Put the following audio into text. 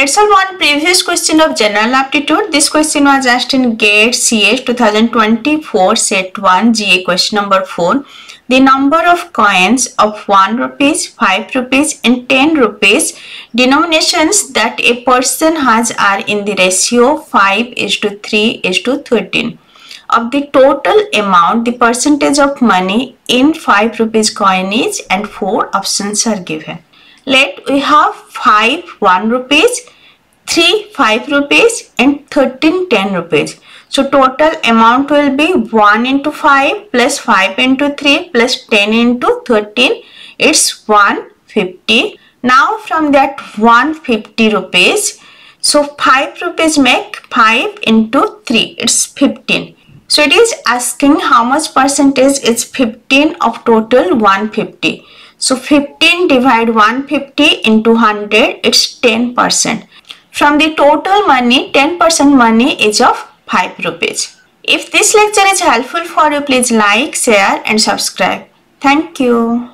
Let's solve one previous question of general aptitude. This question was asked in GATE CS 2024 set 1 GA question number 4. The number of coins of 1 rupees, 5 rupees and 10 rupees denominations that a person has are in the ratio 5 is to 3 is to 13. Of the total amount, the percentage of money in 5 rupees coin is and 4 options are given let we have 5 1 rupees 3 5 rupees and 13 10 rupees. So total amount will be 1 into 5 plus 5 into 3 plus 10 into 13 it's 150 now from that 150 rupees so 5 rupees make 5 into 3 it's 15 so it is asking how much percentage is 15 of total 150 so 15 divide 150 into 100, it's 10%. From the total money, 10% money is of 5 rupees. If this lecture is helpful for you, please like, share and subscribe. Thank you.